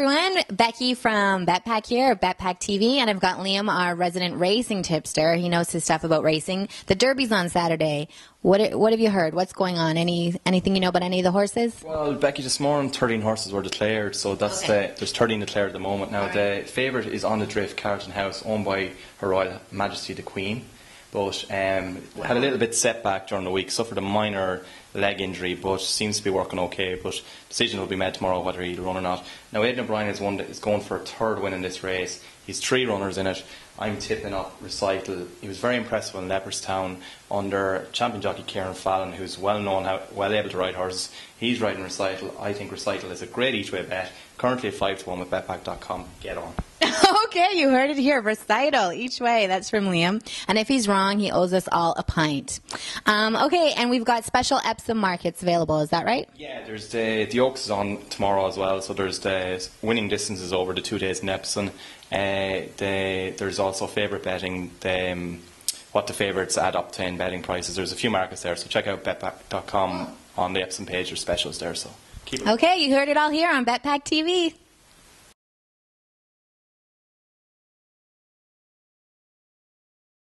everyone. Becky from Betpack here, Betpack TV, and I've got Liam, our resident racing tipster. He knows his stuff about racing. The Derby's on Saturday. What what have you heard? What's going on? Any anything you know about any of the horses? Well, Becky, this morning 13 horses were declared, so that's Okay. the, there's 13 declared at the moment. Now, the favourite is on the drift, Carlton House, owned by Her Royal Majesty the Queen, but um, had a little bit setback during the week, suffered a minor leg injury, but seems to be working okay. But decision will be made tomorrow whether he'll run or not. Now, Aidan O'Brien is one that is going for a third win in this race. He's three runners in it. I'm tipping up Recital. He was very impressive in Leopardstown under champion jockey Kieran Fallon, who's well known, how, well able to ride horses. He's riding Recital. I think Recital is a great each way bet. Currently at 5 to 1 with betpack.com. Get on. okay, you heard it here. Recital each way. That's from Liam. And if he's wrong, he owes us all a pint. Um, okay, and we've got special Epsom markets available. Is that right? Yeah, there's the the Oaks is on tomorrow as well. So there's the winning distances over the two days in Epsom. Uh, the, there's also favourite betting. The, um, what the favourites add up to in betting prices. There's a few markets there, so check out betpack.com on the Epsom page. There's specials there. So keep it. Okay, you heard it all here on Betpack TV.